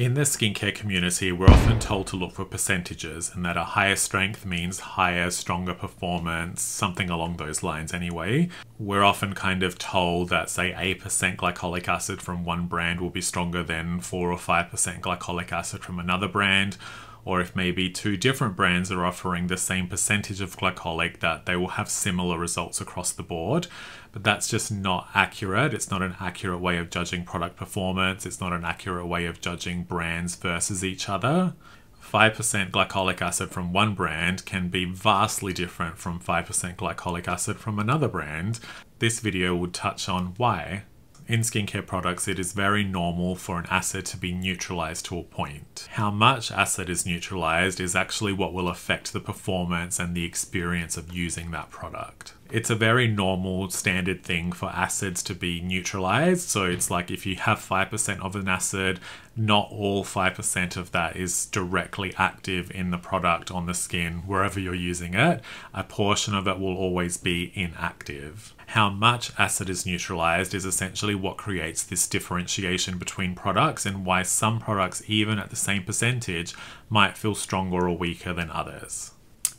In the skincare community, we're often told to look for percentages, and that a higher strength means higher, stronger performance, something along those lines anyway. We're often kind of told that, say, 8% glycolic acid from one brand will be stronger than 4 or 5% glycolic acid from another brand, or if maybe two different brands are offering the same percentage of glycolic, that they will have similar results across the board. But that's just not accurate. It's not an accurate way of judging product performance. It's not an accurate way of judging brands versus each other. 5% glycolic acid from one brand can be vastly different from 5% glycolic acid from another brand. This video would touch on why in skincare products, it is very normal for an acid to be neutralized to a point. How much acid is neutralized is actually what will affect the performance and the experience of using that product it's a very normal standard thing for acids to be neutralized. So it's like if you have 5% of an acid, not all 5% of that is directly active in the product on the skin wherever you're using it. A portion of it will always be inactive. How much acid is neutralized is essentially what creates this differentiation between products and why some products, even at the same percentage, might feel stronger or weaker than others.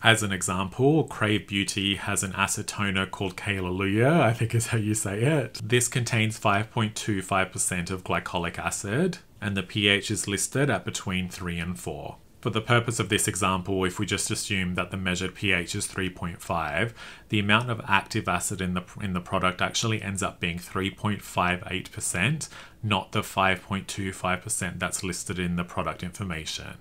As an example, Krave Beauty has an acid toner called Kale-Lalu-yAHA, I think is how you say it. This contains 5.25% of glycolic acid, and the pH is listed at between 3 and 4. For the purpose of this example, if we just assume that the measured pH is 3.5, the amount of active acid in the in the product actually ends up being 3.58%, not the 5.25% that's listed in the product information.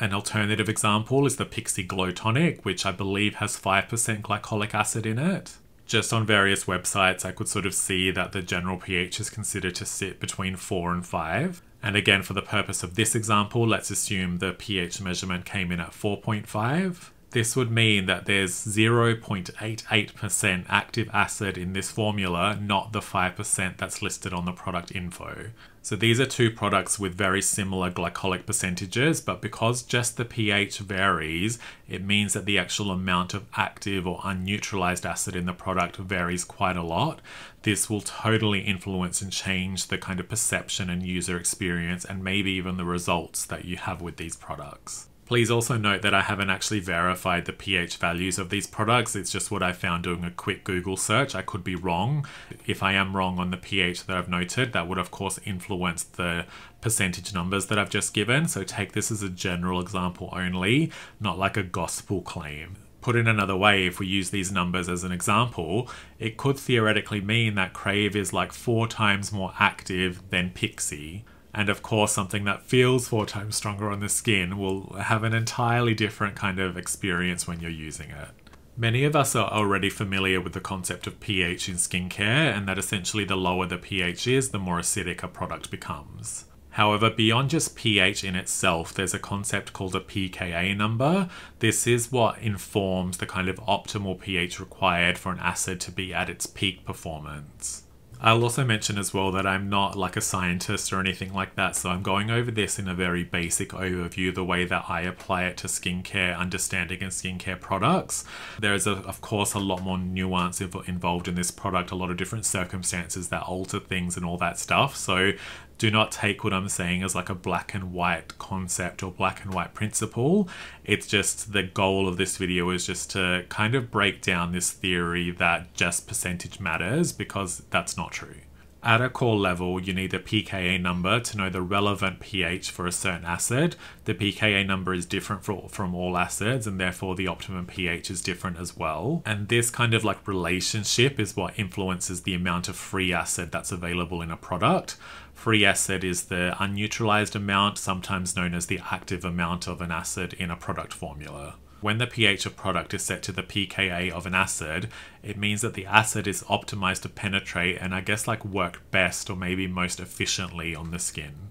An alternative example is the Pixi Glow Tonic, which I believe has 5% glycolic acid in it. Just on various websites, I could sort of see that the general pH is considered to sit between 4 and 5. And again, for the purpose of this example, let's assume the pH measurement came in at 4.5. This would mean that there's 0.88% active acid in this formula, not the 5% that's listed on the product info. So these are two products with very similar glycolic percentages, but because just the pH varies, it means that the actual amount of active or unneutralized acid in the product varies quite a lot. This will totally influence and change the kind of perception and user experience and maybe even the results that you have with these products. Please also note that I haven't actually verified the pH values of these products. It's just what I found doing a quick Google search. I could be wrong. If I am wrong on the pH that I've noted, that would of course influence the percentage numbers that I've just given. So take this as a general example only, not like a gospel claim. Put in another way, if we use these numbers as an example, it could theoretically mean that Krave is like four times more active than Pixi and of course, something that feels four times stronger on the skin will have an entirely different kind of experience when you're using it. Many of us are already familiar with the concept of pH in skincare, and that essentially the lower the pH is, the more acidic a product becomes. However, beyond just pH in itself, there's a concept called a pKa number. This is what informs the kind of optimal pH required for an acid to be at its peak performance. I'll also mention as well that I'm not like a scientist or anything like that, so I'm going over this in a very basic overview, the way that I apply it to skincare understanding and skincare products. There's, a, of course, a lot more nuance involved in this product, a lot of different circumstances that alter things and all that stuff. So do not take what I'm saying as like a black and white concept or black and white principle. It's just the goal of this video is just to kind of break down this theory that just percentage matters because that's not true. At a core level, you need a pKa number to know the relevant pH for a certain acid. The pKa number is different for, from all acids, and therefore the optimum pH is different as well. And this kind of like relationship is what influences the amount of free acid that's available in a product. Free acid is the unneutralized amount, sometimes known as the active amount of an acid in a product formula. When the pH of product is set to the pKa of an acid, it means that the acid is optimized to penetrate and I guess like work best or maybe most efficiently on the skin.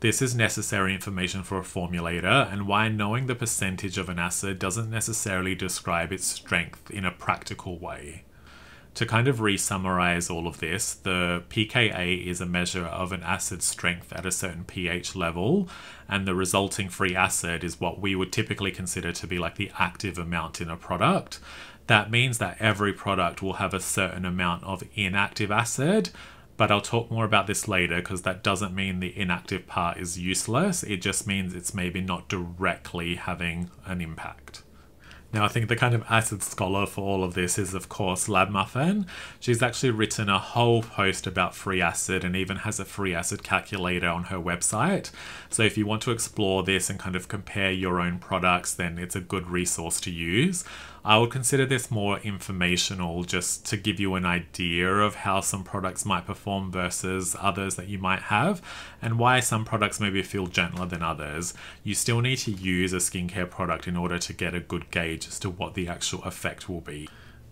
This is necessary information for a formulator and why knowing the percentage of an acid doesn't necessarily describe its strength in a practical way. To kind of re summarize all of this, the pKa is a measure of an acid's strength at a certain pH level, and the resulting free acid is what we would typically consider to be like the active amount in a product. That means that every product will have a certain amount of inactive acid, But I'll talk more about this later because that doesn't mean the inactive part is useless. It just means it's maybe not directly having an impact. Now, I think the kind of acid scholar for all of this is, of course, Lab Muffin. She's actually written a whole post about free acid and even has a free acid calculator on her website. So, if you want to explore this and kind of compare your own products, then it's a good resource to use. I would consider this more informational just to give you an idea of how some products might perform versus others that you might have and why some products maybe feel gentler than others. You still need to use a skincare product in order to get a good gauge as to what the actual effect will be.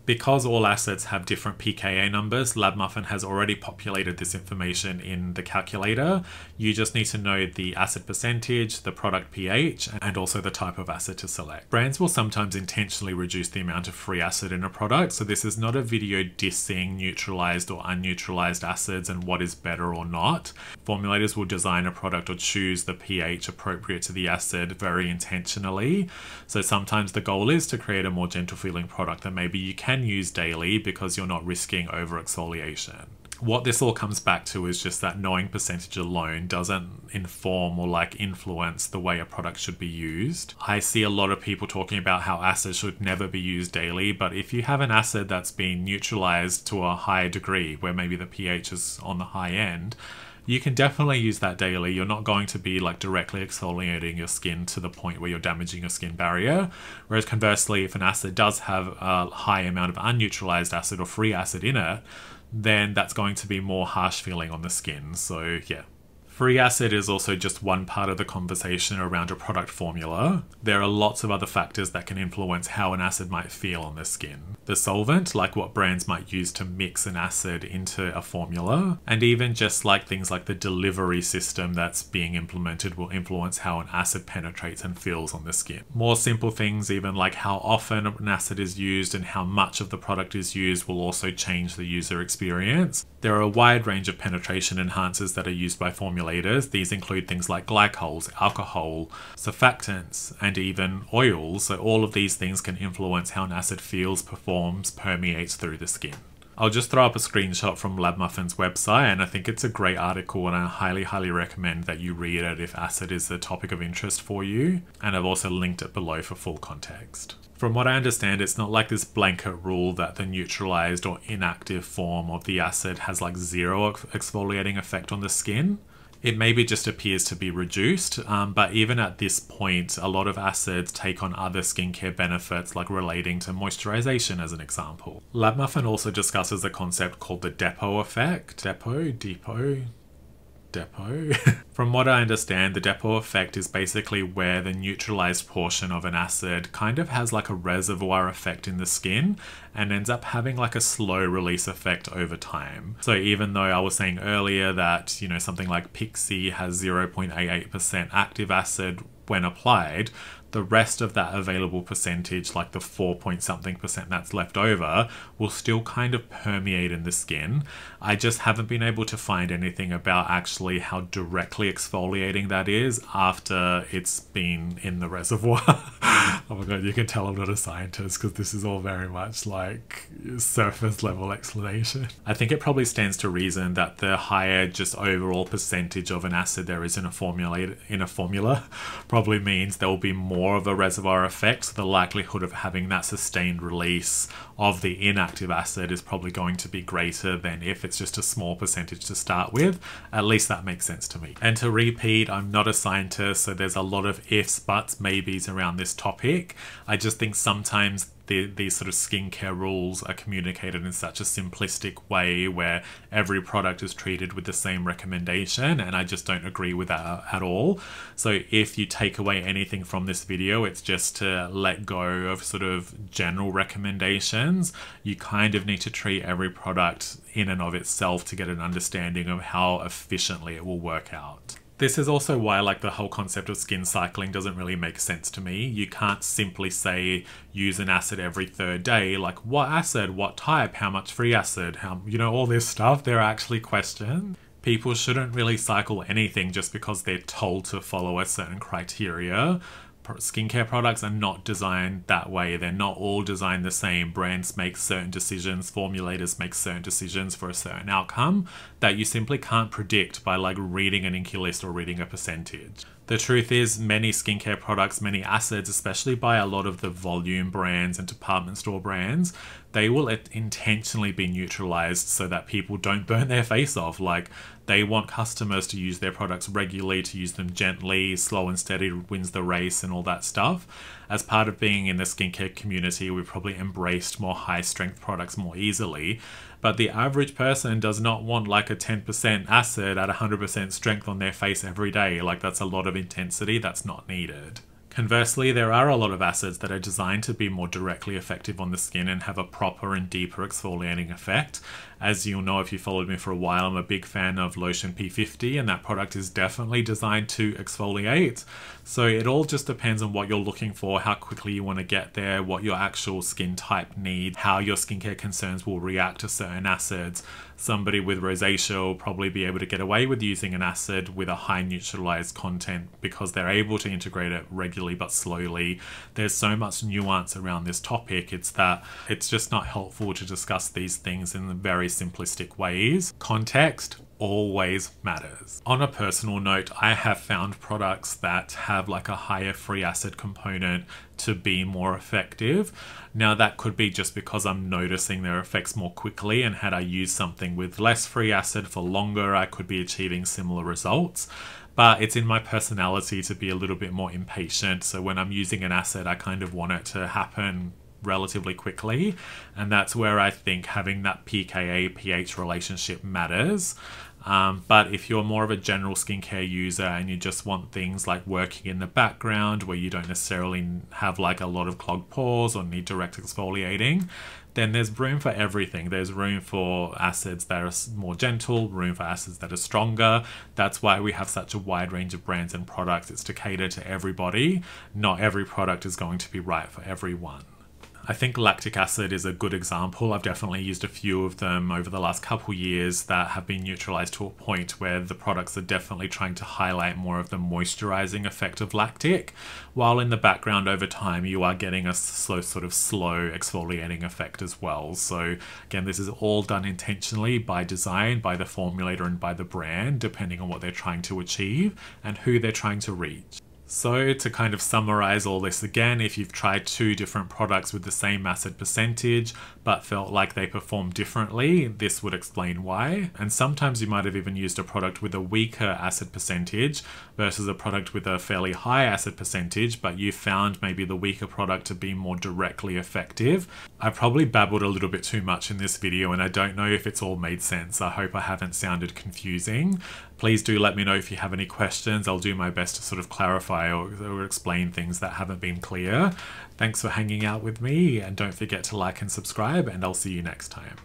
Because all acids have different pKa numbers, LabMuffin has already populated this information in the calculator. You just need to know the acid percentage, the product pH, and also the type of acid to select. Brands will sometimes intentionally reduce the amount of free acid in a product, so this is not a video dissing neutralized or unneutralized acids and what is better or not. Formulators will design a product or choose the pH appropriate to the acid very intentionally. So sometimes the goal is to create a more gentle feeling product that maybe you can use daily because you're not risking over exfoliation. What this all comes back to is just that knowing percentage alone doesn't inform or like influence the way a product should be used. I see a lot of people talking about how acid should never be used daily, but if you have an acid that's been neutralized to a higher degree, where maybe the pH is on the high end, you can definitely use that daily. You're not going to be like directly exfoliating your skin to the point where you're damaging your skin barrier. Whereas conversely, if an acid does have a high amount of unneutralized acid or free acid in it, then that's going to be more harsh feeling on the skin. So yeah, Free acid is also just one part of the conversation around a product formula. There are lots of other factors that can influence how an acid might feel on the skin. The solvent, like what brands might use to mix an acid into a formula, and even just like things like the delivery system that's being implemented will influence how an acid penetrates and feels on the skin. More simple things, even like how often an acid is used and how much of the product is used, will also change the user experience. There are a wide range of penetration enhancers that are used by These include things like glycols, alcohol, surfactants, and even oils. So all of these things can influence how an acid feels, performs, permeates through the skin. I'll just throw up a screenshot from Lab Muffin's website, and I think it's a great article, and I highly, highly recommend that you read it if acid is a topic of interest for you. And I've also linked it below for full context. From what I understand, it's not like this blanket rule that the neutralized or inactive form of the acid has like zero exfoliating effect on the skin. It maybe just appears to be reduced, um, but even at this point, a lot of acids take on other skincare benefits, like relating to moisturization, as an example. LabMuffin also discusses a concept called the depot effect. Depot? Depot? Depot. From what I understand, the depot effect is basically where the neutralized portion of an acid kind of has like a reservoir effect in the skin and ends up having like a slow release effect over time. So even though I was saying earlier that, you know, something like Pixi has 0.88% active acid when applied, the rest of that available percentage, like the 4 point something percent that's left over, will still kind of permeate in the skin. I just haven't been able to find anything about actually how directly exfoliating that is after it's been in the reservoir. oh my god, you can tell I'm not a scientist because this is all very much like surface level explanation. I think it probably stands to reason that the higher just overall percentage of an acid there is in a formula in a formula probably means there will be more of a reservoir effect, so the likelihood of having that sustained release of the inactive acid is probably going to be greater than if it's just a small percentage to start with. At least that makes sense to me. And to repeat, I'm not a scientist, so there's a lot of ifs, buts, maybes around this topic. I just think sometimes the, these sort of skincare rules are communicated in such a simplistic way where every product is treated with the same recommendation and I just don't agree with that at all. So if you take away anything from this video, it's just to let go of sort of general recommendations. You kind of need to treat every product in and of itself to get an understanding of how efficiently it will work out. This is also why like the whole concept of skin cycling doesn't really make sense to me. You can't simply say use an acid every third day, like what acid, what type, how much free acid, how you know all this stuff. There are actually questions. People shouldn't really cycle anything just because they're told to follow a certain criteria skincare products are not designed that way. They're not all designed the same. Brands make certain decisions, formulators make certain decisions for a certain outcome that you simply can't predict by like reading an INCI list or reading a percentage. The truth is, many skincare products, many acids, especially by a lot of the volume brands and department store brands, they will intentionally be neutralized so that people don't burn their face off. Like, they want customers to use their products regularly, to use them gently, slow and steady wins the race, and all that stuff. As part of being in the skincare community, we've probably embraced more high strength products more easily. But the average person does not want like a 10% acid at 100% strength on their face every day. Like, that's a lot of intensity that's not needed. Conversely, there are a lot of acids that are designed to be more directly effective on the skin and have a proper and deeper exfoliating effect. As you'll know if you followed me for a while, I'm a big fan of Lotion P50 and that product is definitely designed to exfoliate. So it all just depends on what you're looking for, how quickly you want to get there, what your actual skin type needs, how your skincare concerns will react to certain acids somebody with rosacea will probably be able to get away with using an acid with a high neutralized content because they're able to integrate it regularly but slowly. There's so much nuance around this topic. It's that it's just not helpful to discuss these things in the very simplistic ways. Context, always matters. On a personal note, I have found products that have like a higher free acid component to be more effective. Now, that could be just because I'm noticing their effects more quickly, and had I used something with less free acid for longer, I could be achieving similar results. But it's in my personality to be a little bit more impatient. So when I'm using an acid, I kind of want it to happen relatively quickly. And that's where I think having that pKa pH relationship matters. Um, but if you're more of a general skincare user and you just want things like working in the background where you don't necessarily have like a lot of clogged pores or need direct exfoliating, then there's room for everything. There's room for acids that are more gentle, room for acids that are stronger. That's why we have such a wide range of brands and products. It's to cater to everybody. Not every product is going to be right for everyone. I think lactic acid is a good example. I've definitely used a few of them over the last couple years that have been neutralized to a point where the products are definitely trying to highlight more of the moisturizing effect of lactic, while in the background over time you are getting a slow sort of slow exfoliating effect as well. So again, this is all done intentionally by design, by the formulator and by the brand, depending on what they're trying to achieve and who they're trying to reach. So to kind of summarize all this again, if you've tried two different products with the same acid percentage but felt like they perform differently, this would explain why. And sometimes you might have even used a product with a weaker acid percentage versus a product with a fairly high acid percentage, but you found maybe the weaker product to be more directly effective. I probably babbled a little bit too much in this video and I don't know if it's all made sense. I hope I haven't sounded confusing. Please do let me know if you have any questions. I'll do my best to sort of clarify or, or explain things that haven't been clear. Thanks for hanging out with me and don't forget to like and subscribe and I'll see you next time.